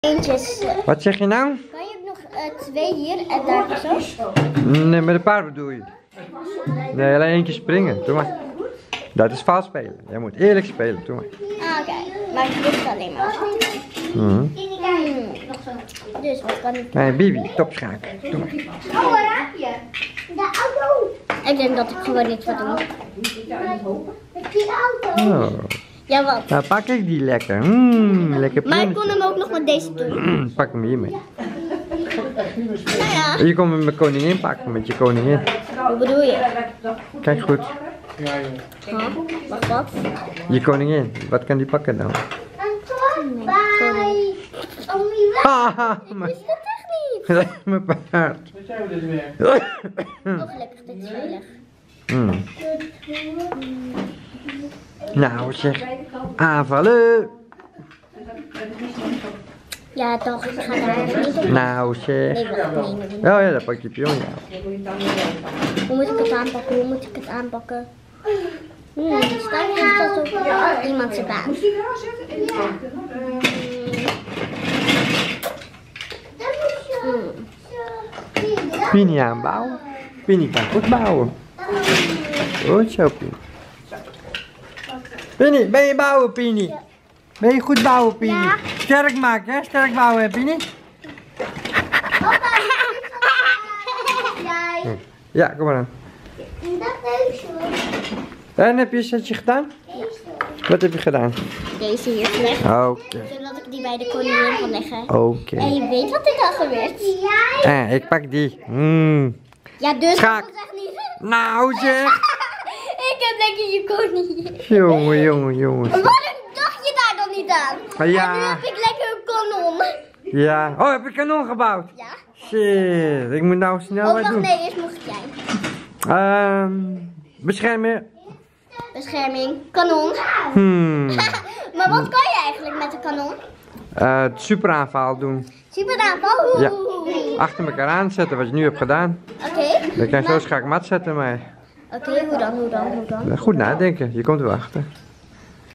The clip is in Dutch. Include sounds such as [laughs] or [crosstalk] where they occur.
Eentjes. Wat zeg je nou? Kan je nog eh, twee hier en daar zo? Nee, met een paar bedoel je. Nee, alleen keer springen. Doe maar. Dat is vals spelen. Jij moet eerlijk spelen. Doe maar. Ah, oké. Maar ik wist het alleen maar. Mhm. Hmm. Dus wat kan ik? Nee, Bibi, topschaak. Doe maar. Oh, waar heb je? De auto. Ik denk dat ik gewoon niet wat doen. Die auto. Oh. Ja, wat? Nou, pak ik die lekker. Mmm, lekker Maar ik kon hem ook nog met deze doen. Mm, pak hem hiermee. Nou ja, Je komt met mijn koningin pakken, met je koningin. hoe bedoel je? Kijk goed. Huh? Wat wat? Je koningin, wat kan die pakken dan? Bij. Haha, maar Is dat echt niet? [laughs] mijn paard. Oh, gelukkig, dit is veilig. Mm. Nou zeg, aanvallen. Ja, toch. Ik ga daar even niet op. Nou zeg. Nee, wacht, nee, nee, nee. Oh ja, dat pak je pion, ja. Hoe moet ik het aanpakken? Hoe moet ik het aanpakken? Hmm, het staat niet als op iemand zijn baan. Hmm. Pini aanbouwen. Pini kan goed bouwen. Goed zo, Pini. Pini, ben je bouwen, Pini? Ben je goed bouwen, Pini? Sterk maken, hè? Sterk bouwen, hè, Pini? Jij, Ja, kom maar aan. dat neusje. En heb je een setje gedaan? Wat heb je gedaan? Deze hier gelegd, Oké, zodat ik die bij de koningin kan leggen. oké. En je weet wat er dan gebeurt. Eh, ik pak die. Mm. Ja, dus Schaak. dat is echt niet. Nou zeg. Ik heb lekker je koningin. Jongen, jongen, jongen. Waarom dacht je daar dan niet aan? Maar ja. En nu heb ik lekker een kanon. Ja. Oh, heb je kanon gebouwd? Ja? Shit, ik moet nou snel Oh, doen. nee, eerst mocht jij. Ehm, beschermen. Bescherming, kanon. Hmm. [laughs] maar wat kan je eigenlijk met een kanon? Eh, het superaanval doen. Super aanval. Ja. Achter elkaar aanzetten, wat je nu hebt gedaan. Oké. Dan kan je zo schaakmat zetten, maar Oké, hoe dan, hoe dan, hoe dan? goed nadenken. Je komt erachter.